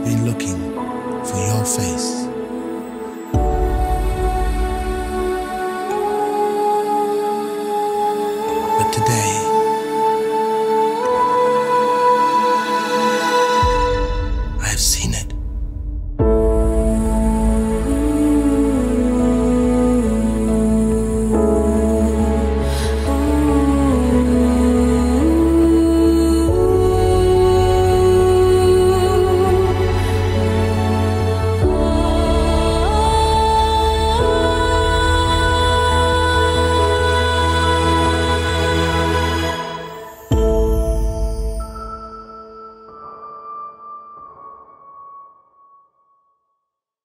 have been looking for your face.